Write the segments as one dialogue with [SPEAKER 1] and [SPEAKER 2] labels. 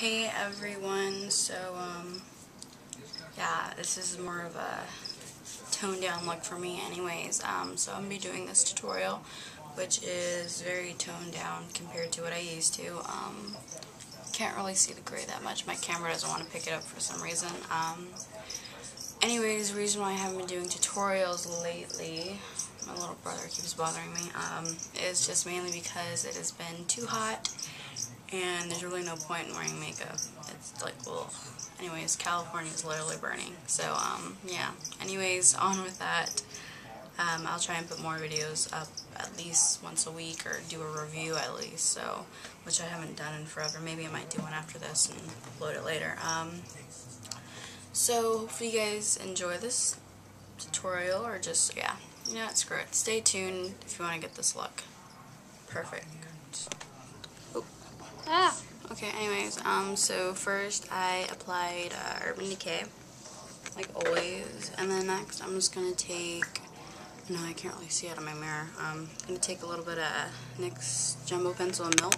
[SPEAKER 1] Hey everyone, so um, yeah, this is more of a toned down look for me anyways, um, so I'm going to be doing this tutorial, which is very toned down compared to what I used to. Um, can't really see the gray that much, my camera doesn't want to pick it up for some reason. Um, anyways, the reason why I haven't been doing tutorials lately, my little brother keeps bothering me, um, is just mainly because it has been too hot and there's really no point in wearing makeup. It's like, well, anyways, California is literally burning. So, um, yeah. Anyways, on with that. Um, I'll try and put more videos up at least once a week or do a review at least, so, which I haven't done in forever. Maybe I might do one after this and upload it later. Um, so, hopefully you guys enjoy this tutorial or just, yeah, you know screw it. Stay tuned if you want to get this look. Perfect. Okay, anyways, um, so first I applied uh, Urban Decay, like always, and then next I'm just to take, no, I can't really see out of my mirror, um, I'm to take a little bit of NYX Jumbo Pencil and Milk,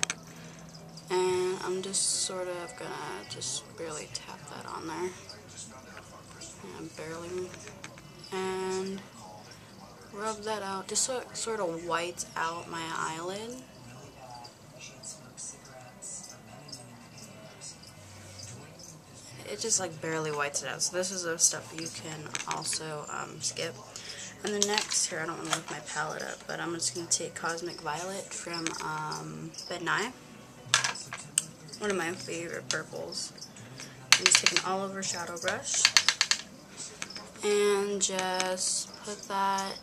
[SPEAKER 1] and I'm just sort of to just barely tap that on there, yeah, barely, and rub that out, just so it sort of whites out my eyelid. Just like barely whites it out. So this is the stuff you can also um, skip. And the next, here I don't want to lift my palette up, but I'm just going to take Cosmic Violet from um, Nye. One of my favorite purples. I'm just take an all over shadow brush and just put that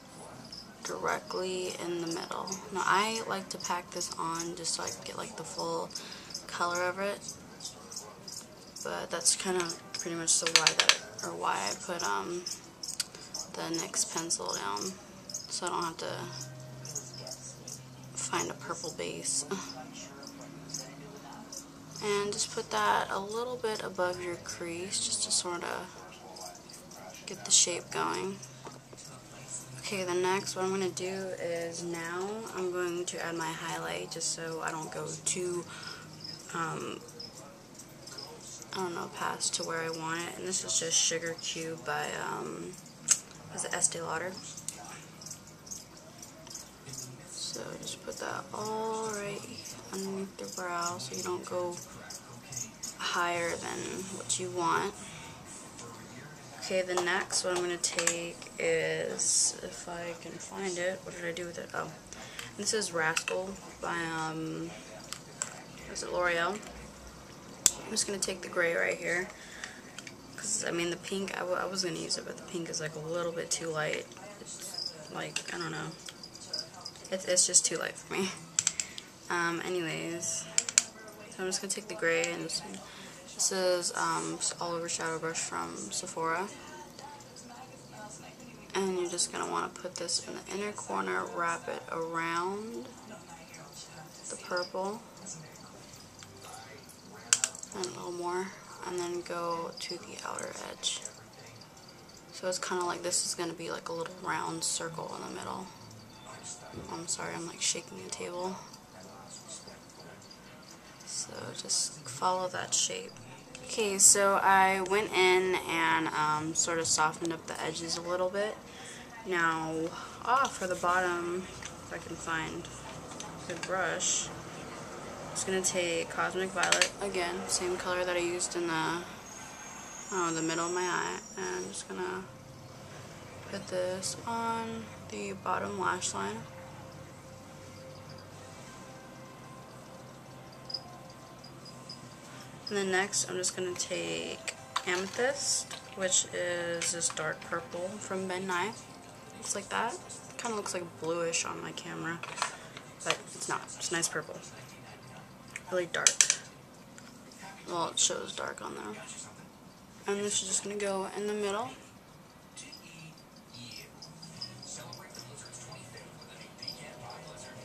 [SPEAKER 1] directly in the middle. Now I like to pack this on just so I can get like the full color of it but that's kind of pretty much the why that or why I put um the NYX pencil down so I don't have to find a purple base. And just put that a little bit above your crease just to sort of get the shape going. Okay the next what I'm going to do is now I'm going to add my highlight just so I don't go too um, I don't know, past to where I want it. And this is just Sugar Cube by, um, was it Estee Lauder? So just put that all right underneath the brow so you don't go higher than what you want. Okay, the next one I'm going to take is, if I can find it, what did I do with it? Oh, this is Rascal by, um, is it L'Oreal? I'm just going to take the gray right here. Because, I mean, the pink, I, I was going to use it, but the pink is like a little bit too light. It's like, I don't know. It's, it's just too light for me. Um, anyways, so I'm just going to take the gray and this is um, all over shadow brush from Sephora. And you're just going to want to put this in the inner corner, wrap it around the purple and a little more and then go to the outer edge. So it's kind of like this is going to be like a little round circle in the middle. I'm sorry, I'm like shaking the table. So just follow that shape. Okay, so I went in and um, sort of softened up the edges a little bit. Now, ah, for the bottom, if I can find a good brush, just going to take Cosmic Violet, again, same color that I used in the, oh, the middle of my eye, and I'm just going to put this on the bottom lash line. And then next, I'm just going to take Amethyst, which is this dark purple from Ben Nye. Looks like that. Kind of looks like bluish on my camera, but it's not. It's nice purple really dark. Well, it shows dark on there. And this is just going to go in the middle.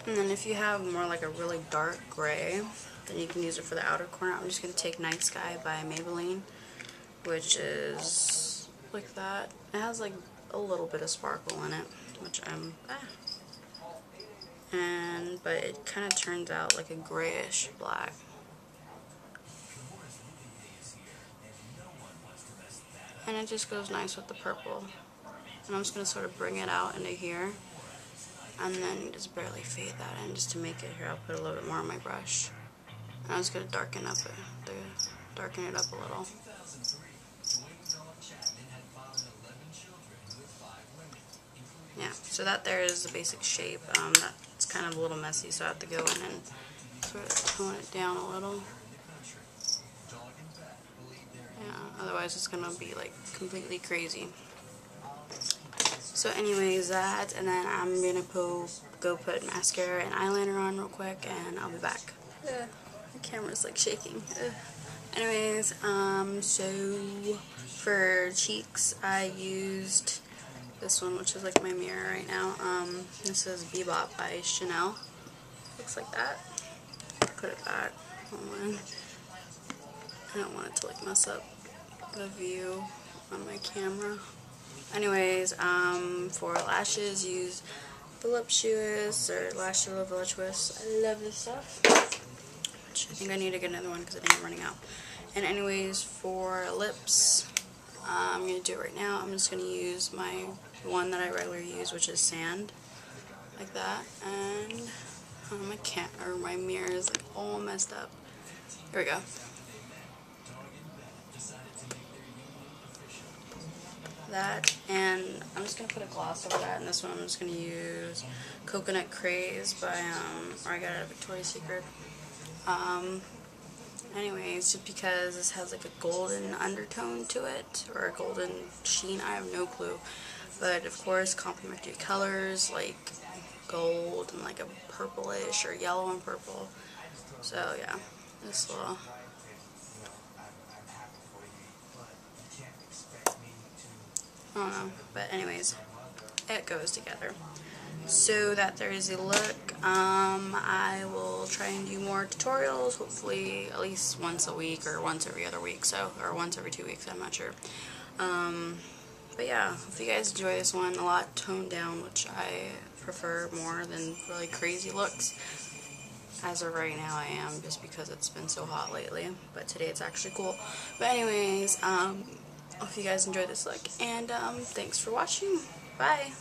[SPEAKER 1] And then if you have more like a really dark gray, then you can use it for the outer corner. I'm just going to take Night Sky by Maybelline, which is like that. It has like a little bit of sparkle in it, which I'm, ah, and but it kind of turns out like a grayish black And it just goes nice with the purple. And I'm just going to sort of bring it out into here. And then just barely fade that in just to make it here. I'll put a little bit more on my brush. And I'm just going to darken up it, darken it up a little. Yeah, so that there is the basic shape. Um, that's kind of a little messy, so I have to go in and sort of tone it down a little. Yeah, otherwise it's going to be like completely crazy. So anyways, that, and then I'm going to go put mascara and eyeliner on real quick, and I'll be back. Ugh, the camera's like shaking. Ugh. Anyways, um, so for cheeks, I used this one, which is like my mirror right now. Um, this is Bebop by Chanel. Looks like that. Put it back. I don't want it to like mess up the view on my camera. Anyways, um, for lashes, use Voluptuous or Lash Voluptuous. I love this stuff. Which I think I need to get another one because I think I'm running out. And anyways, for lips, uh, I'm going to do it right now. I'm just going to use my one that I regularly use, which is sand, like that. And oh, my cat or my mirror is like all messed up. Here we go. That and I'm just gonna put a gloss over that. And this one I'm just gonna use Coconut Craze by um, or I got it at Victoria's Secret. Um, anyways, just because this has like a golden undertone to it or a golden sheen, I have no clue. But of course, complementary colors like gold and like a purplish or yellow and purple. So yeah, this will. I don't know, but anyways, it goes together. So that there is a look, um, I will try and do more tutorials, hopefully at least once a week or once every other week, so, or once every two weeks, I'm not sure. Um, but yeah, if you guys enjoy this one, a lot toned down, which I prefer more than really crazy looks. As of right now, I am, just because it's been so hot lately. But today it's actually cool. But anyways, um, hope you guys enjoyed this look, and um, thanks for watching. Bye!